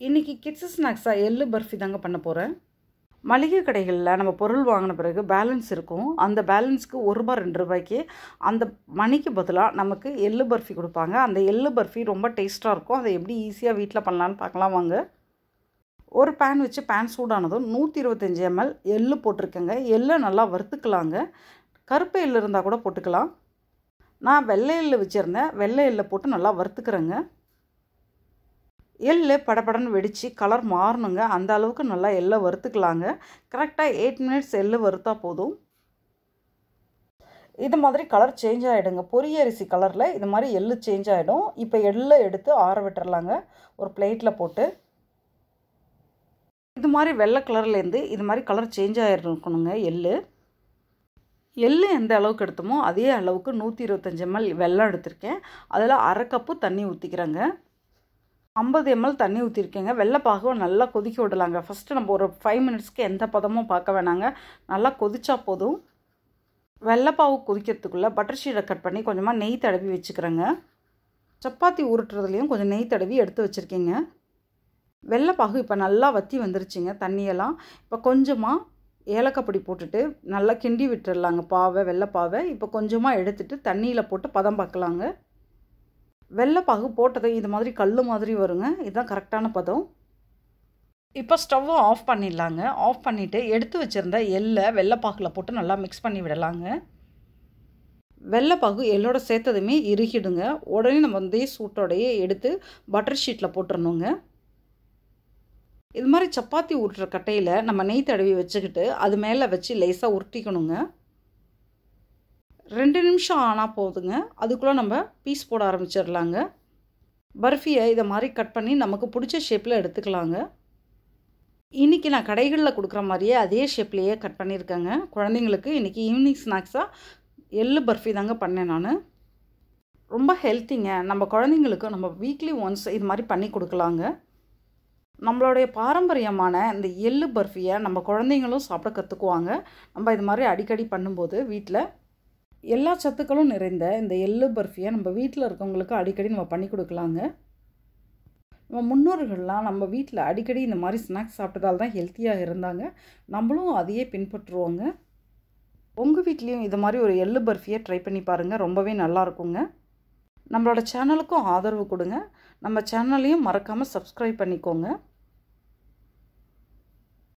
இன்றைக்கி கிட்ஸு ஸ்நாக்ஸாக எள்ளு பர்ஃபி தாங்க பண்ண போகிறேன் மளிகை கடைகளில் நம்ம பொருள் வாங்கின பிறகு பேலன்ஸ் இருக்கும். அந்த பேலன்ஸ்க்கு ஒரு ரூபா ரெண்டு ரூபாய்க்கு அந்த மணிக்கு பதிலாக நமக்கு எள்ளு பர்ஃபி கொடுப்பாங்க. அந்த எள்ளு பர்ஃபி ரொம்ப டேஸ்ட்டாக இருக்கும். அதை எப்படி ஈஸியாக வீட்டில் பண்ணலான்னு பார்க்கலாம் வாங்க. ஒரு பேன் வச்சு பேன் சூடானதும் நூற்றி இருபத்தஞ்சி எம்எல் எள்ளு போட்டிருக்கேங்க. எள்ளை நல்லா வறுத்துக்கலாங்க. கருப்பு எள்ளு இருந்தால் கூட போட்டுக்கலாம். நான் வெள்ளை எள்ளு வச்சுருந்தேன். வெள்ளை எள்ளை போட்டு நல்லா வறுத்துக்கிறேங்க. எள்ளு படபடன்னு வெடித்து கலர் மாறணுங்க. அந்த அளவுக்கு நல்லா எள்ளை வறுத்துக்கலாங்க. கரெக்டாக எயிட் மினிட்ஸ் எள்ளு வறுத்தா போதும். இது மாதிரி கலர் சேஞ்ச் ஆகிடுங்க பொரிய அரிசி கலரில் இது மாதிரி எள்ளு சேஞ்ச் ஆகிடும் இப்போ எள்ளை எடுத்து ஆற விட்டுறலாங்க. ஒரு பிளேட்டில் போட்டு. இது மாதிரி வெள்ளை கலர்லேருந்து இது மாதிரி கலர் சேஞ்ச் ஆகிருக்கணுங்க எள்ளு. எள்ளு எந்த அளவுக்கு எடுத்தோமோ அதே அளவுக்கு நூற்றி இருபத்தஞ்சி எம்எல் வெள்ளம் எடுத்திருக்கேன். அதில் அரை கப்பு தண்ணி ஊற்றிக்கிறேங்க ஐம்பது எம்எல் தண்ணி ஊற்றிருக்கேங்க வெள்ளைப்பாகுவை நல்லா கொதிக்க விடலாங்க. ஃபஸ்ட்டு நம்ம ஒரு ஃபைவ் மினிட்ஸ்க்கு எந்த பதமும் பார்க்க வேணாங்க. நல்லா கொதிச்சா போதும். வெள்ளைப்பாவு கொதிக்கிறதுக்குள்ளே பட்டர் ஷீட்டை கட் பண்ணி கொஞ்சமாக நெய் தடவி வச்சுக்கிறேங்க. சப்பாத்தி உருட்டுறதுலேயும் கொஞ்சம் நெய் தடவி எடுத்து வச்சுருக்கேங்க. வெள்ளைப்பாகு இப்போ நல்லா வற்றி வந்துருச்சுங்க தண்ணியெல்லாம். இப்போ கொஞ்சமாக ஏலக்காய் பொடி போட்டுட்டு நல்லா கிண்டி விட்டுடலாங்க பாவை வெள்ளைப்பாவை இப்போ கொஞ்சமாக எடுத்துகிட்டு தண்ணியில் போட்டு பதம் பார்க்கலாங்க. வெள்ளைப்பாகு போட்டதை இது மாதிரி கல் மாதிரி வருங்க. இதுதான் கரெக்டான பதம். இப்போ ஸ்டவ்வை ஆஃப் பண்ணிடலாங்க. ஆஃப் பண்ணிவிட்டு எடுத்து வச்சுருந்த எள்ளை வெள்ளைப்பாகில் போட்டு நல்லா மிக்ஸ் பண்ணி விடலாங்க. வெள்ளைப்பாகு எள்ளோட சேர்த்ததுமே இறுகிடுங்க. உடனே நம்ம வந்து சூட்டோடையே எடுத்து பட்டர் ஷீட்டில் போட்டுடணுங்க இது மாதிரி சப்பாத்தி உருட்டுற கட்டையில் நம்ம நெய் தடவி வச்சுக்கிட்டு அது மேலே வச்சு லேசாக உருட்டிக்கணுங்க. ரெண்டு நிமிஷம் ஆனால் போதுங்க. அதுக்குள்ளே நம்ம பீஸ் போட ஆரம்பிச்சிடலாங்க. பர்ஃபியை இதை மாதிரி கட் பண்ணி நமக்கு பிடிச்ச ஷேப்பில் எடுத்துக்கலாங்க. இன்றைக்கி நான் கடைகளில் கொடுக்குற மாதிரியே அதே ஷேப்லேயே கட் பண்ணியிருக்கேங்க. குழந்தைங்களுக்கு இன்றைக்கி ஈவினிங் ஸ்நாக்ஸாக எள்ளு பர்ஃபி தாங்க பண்ணேன் நான். ரொம்ப ஹெல்த்திங்க நம்ம குழந்தைங்களுக்கு நம்ம வீக்லி ஒன்ஸ் இது மாதிரி பண்ணி கொடுக்கலாங்க. நம்மளுடைய பாரம்பரியமான இந்த எள்ளு பர்ஃபியை நம்ம குழந்தைங்களும் சாப்பிட கற்றுக்குவாங்க நம்ம இது மாதிரி அடிக்கடி பண்ணும்போது வீட்டில் எல்லா சத்துக்களும் நிறைந்த இந்த எள்ளு பர்ஃபியை நம்ம வீட்டில் இருக்கவங்களுக்கு அடிக்கடி நம்ம பண்ணி கொடுக்கலாங்க. நம்ம முன்னோர்கள்லாம் நம்ம வீட்டில் அடிக்கடி இந்த மாதிரி ஸ்நாக்ஸ் சாப்பிட்டதால் தான் ஹெல்த்தியாக இருந்தாங்க. நம்மளும் அதையே பின்பற்றுவோங்க. உங்கள் வீட்லேயும் இது மாதிரி ஒரு எள்ளு பர்ஃபியை ட்ரை பண்ணி பாருங்கள் ரொம்பவே நல்லாயிருக்குங்க நம்மளோட சேனலுக்கும் ஆதரவு கொடுங்க. நம்ம சேனலையும் மறக்காமல் சப்ஸ்கிரைப் பண்ணிக்கோங்க.